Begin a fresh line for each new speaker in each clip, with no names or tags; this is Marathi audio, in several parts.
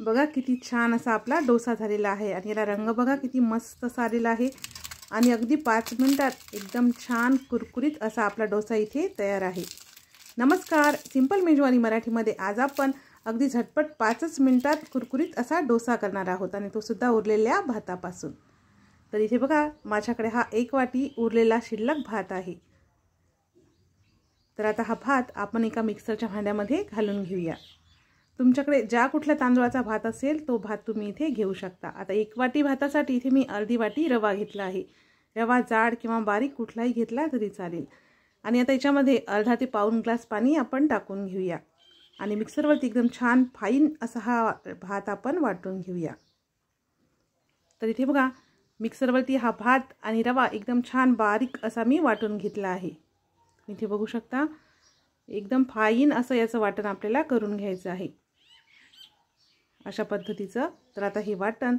बघा किती छान असा आपला डोसा झालेला आहे. आणि याला रंग बघा किती मस्त असा आलेला आहे. आणि अगदी पाच मिनटात एकदम छान कुरकुरीत असा आपला डोसा इथे तयार आहे. नमस्कार सिंपल मेजवानी मराठीमध्ये आज आपण अगदी झटपट पाचच मिनटात कुरकुरीत असा डोसा करणार आहोत. आणि तो सुद्धा उरलेल्या भातापासून. तर इथे बघा माझ्याकडे हा एक वाटी उरलेला शिल्लक भात आहे. तर आता हा भात आपण एका मिक्सरच्या भांड्यामध्ये घालून घेऊया. तुमच्याकडे ज्या कुठल्या तांदळाचा भात असेल तो भात तुम्ही इथे घेऊ शकता. आता एक वाटी भातासाठी इथे मी अर्धी वाटी रवा घेतला आहे. रवा जाड किंवा बारीक कुठलाही घेतला तरी चालेल. आणि आता याच्यामध्ये अर्धा ते पाऊन ग्लास पाणी आपण टाकून घेऊया. आणि मिक्सरवरती एकदम छान फाईन असा हा भात आपण वाटून घेऊया. तर इथे बघा मिक्सरवरती हा भात आणि रवा एकदम छान बारीक असा मी वाटून घेतला आहे. इथे बघू शकता एकदम फाईन असं याचं वाटण आपल्याला करून घ्यायचं आहे. अशा पद्धतीचं. तर आता हे वाटण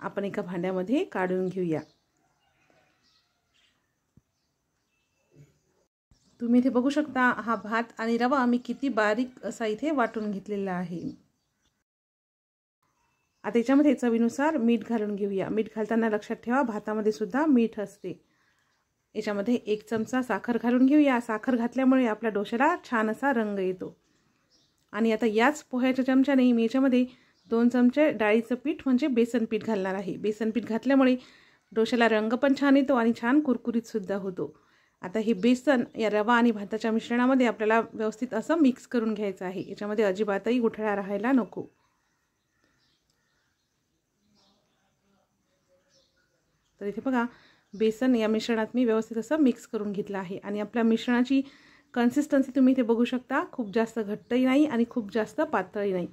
आपण एका भांड्यामध्ये काढून घेऊया. तुम्ही इथे बघू शकता हा भात आणि रवा मी किती बारीक असा इथे वाटून घेतलेला आहे. आता याच्यामध्ये चवीनुसार मीठ घालून घेऊया. मीठ घालताना लक्षात ठेवा भातामध्ये सुद्धा मीठ असते. याच्यामध्ये एक चमचा साखर घालून घेऊया. साखर घातल्यामुळे आपल्या डोश्याला छान असा रंग येतो. आणि आता याच पोह्याच्या चमच्याने मी याच्यामध्ये दोन चमचे डाळीचं पीठ म्हणजे बेसन पीठ घालणार आहे. बेसन पीठ घातल्यामुळे डोश्याला रंग पण छान येतो आणि छान कुरकुरीतसुद्धा होतो. आता हे बेसन या रवा आणि भाताच्या मिश्रणामध्ये आपल्याला व्यवस्थित असं मिक्स करून घ्यायचं आहे. याच्यामध्ये अजिबातही गुठळा राहायला नको. तर इथे बघा बेसन या मिश्रणात मी व्यवस्थित असं मिक्स करून घेतलं आहे. आणि आपल्या मिश्रणाची कन्सिस्टन्सी तुम्ही इथे बघू शकता खूप जास्त घट्टही नाही आणि खूप जास्त पातळही नाही.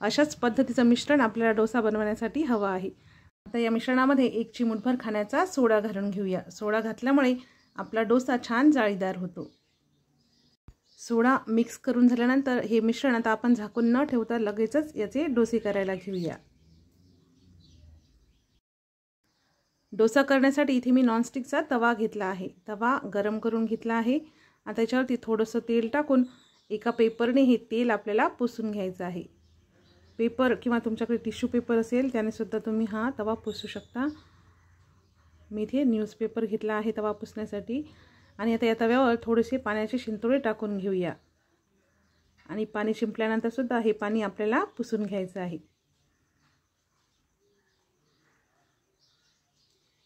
अशाच पद्धतीचं मिश्रण आपल्याला डोसा बनवण्यासाठी हवं आहे. आता या मिश्रणामध्ये एक चिमूटभर खाण्याचा सोडा घालून घेऊया. सोडा घातल्यामुळे आपला डोसा छान जाळीदार होतो. सोडा मिक्स करून झाल्यानंतर हे मिश्रण आता आपण झाकून न ठेवता लगेचच याचे डोसे करायला घेऊया. डोसा करण्यासाठी इथे मी नॉनस्टिकचा तवा घेतला आहे. तवा गरम करून घेतला आहे. आता त्याच्यावरती थोडंसं तेल टाकून एका पेपरने हे तेल आपल्याला पुसून घ्यायचं आहे. पेपर किंवा तुमच्याकडे टिश्यू पेपर असेल त्यानेसुद्धा तुम्ही हा तवा पुसू शकता. मी इथे न्यूजपेपर घेतला आहे तवा पुसण्यासाठी. आणि आता या तव्यावर थोडेसे पाण्याचे शिंतोळे टाकून घेऊया. आणि पाणी शिंपल्यानंतरसुद्धा हे पाणी आपल्याला पुसून घ्यायचं आहे.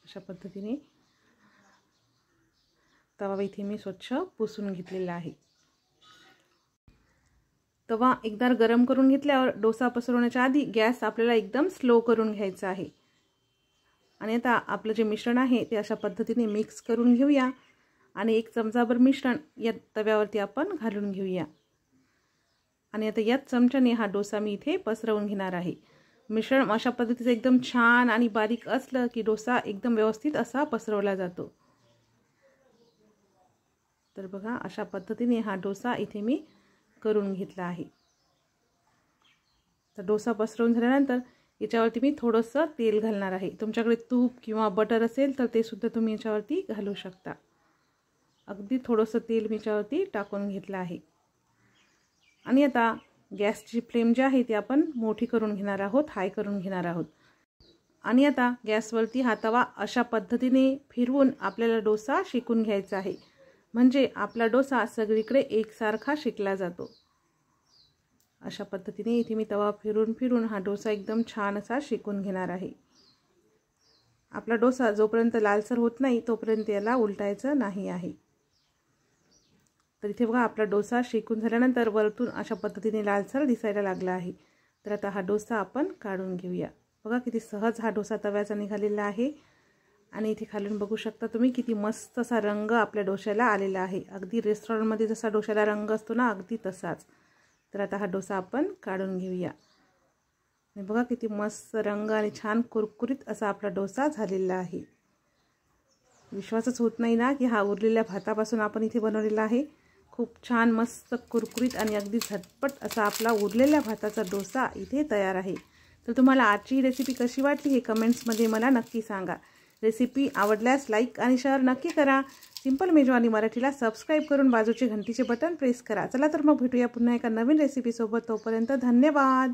अशा पद्धतीने तवा इथे मी स्वच्छ पुसून घेतलेला आहे. तवा एकदा गरम करून घेतल्यावर डोसा पसरवण्याच्या आधी गॅस आपल्याला एकदम स्लो करून घ्यायचा आहे. आणि आता आपलं जे मिश्रण आहे ते अशा पद्धतीने मिक्स करून घेऊया. आणि एक चमचाभर मिश्रण या तव्यावरती आपण घालून घेऊया. आणि आता याच चमच्याने हा डोसा मी इथे पसरवून घेणार आहे. मिश्रण अशा पद्धतीचं एकदम छान आणि बारीक असलं की डोसा एकदम व्यवस्थित असा पसरवला जातो. तर बघा अशा पद्धतीने हा डोसा इथे मी करून घेतला आहे. तर डोसा पसरवून झाल्यानंतर याच्यावरती मी थोडंसं तेल घालणार आहे. तुमच्याकडे तूप किंवा बटर असेल तर ते सुद्धा तुम्ही याच्यावरती घालू शकता. अगदी थोडंसं तेल मी याच्यावरती टाकून घेतलं आहे. आणि आता गॅसची फ्लेम जी आहे ती आपण मोठी करून घेणार आहोत हाय करून घेणार आहोत. आणि आता गॅसवरती हा तवा अशा पद्धतीने फिरवून आपल्याला डोसा शेकून घ्यायचा आहे. म्हणजे आपला डोसा सगळीकडे एकसारखा शिकला जातो. अशा पद्धतीने इथे मी तवा फिरून फिरून हा डोसा एकदम छान असा शिकून घेणार आहे. आपला डोसा जोपर्यंत लालसर होत नाही तोपर्यंत याला उलटायचं नाही आहे. तर इथे बघा आपला डोसा शिकून झाल्यानंतर वरतून अशा पद्धतीने लालसर दिसायला लागला आहे. तर आता हा डोसा आपण काढून घेऊया. बघा किती सहज हा डोसा तव्याचा निघालेला आहे. आणि इथे खालून बघू शकता तुम्ही किती मस्त असा रंग आपल्या डोश्याला आलेला आहे. अगदी रेस्टॉरंटमध्ये जसा डोश्याला रंग असतो ना अगदी तसाच. तर आता हा डोसा आपण काढून घेऊया. आणि बघा किती मस्त रंग आणि छान कुरकुरीत असा आपला डोसा झालेला आहे. विश्वासच होत नाही ना की हा उरलेल्या भातापासून आपण इथे बनवलेला आहे. खूप छान मस्त कुरकुरीत आणि अगदी झटपट असा आपला उरलेल्या भाताचा डोसा इथे तयार आहे. तर तुम्हाला आजची ही रेसिपी कशी वाटली हे कमेंट्समध्ये मला नक्की सांगा. रेसिपी आवडल्यास लाईक आणि शेअर नक्की करा. सिंपल मेजवानी मराठीला सबस्क्राईब करून बाजूचे घंटीचे बटन प्रेस करा. चला तर मग भेटूया पुन्हा एका नवीन रेसिपीसोबत तोपर्यंत धन्यवाद.